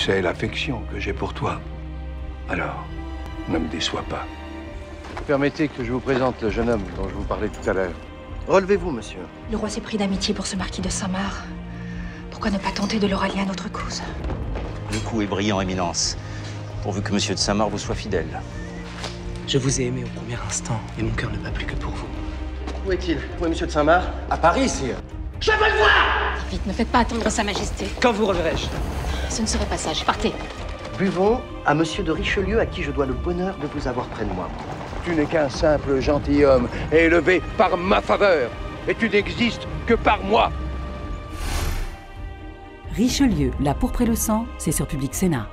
sais l'affection que j'ai pour toi. Alors, ne me déçois pas. Permettez que je vous présente le jeune homme dont je vous parlais tout à l'heure. Relevez-vous, monsieur. Le roi s'est pris d'amitié pour ce marquis de Saint-Marc. Pourquoi ne pas tenter de le rallier à notre cause? Le coup est brillant, Éminence. Pourvu que Monsieur de Saint-Marc vous soit fidèle. Je vous ai aimé au premier instant, et mon cœur ne bat plus que pour vous. Où est-il? Où est monsieur de Saint-Marc? À Paris, sire. Vite, ne faites pas attendre Sa Majesté. Quand vous reverrai-je? Ce ne serait pas sage. Partez. Buvons à monsieur de Richelieu, à qui je dois le bonheur de vous avoir près de moi. Tu n'es qu'un simple gentilhomme, élevé par ma faveur. Et tu n'existes que par moi. Richelieu, la pourpre et le sang, c'est sur Public Sénat.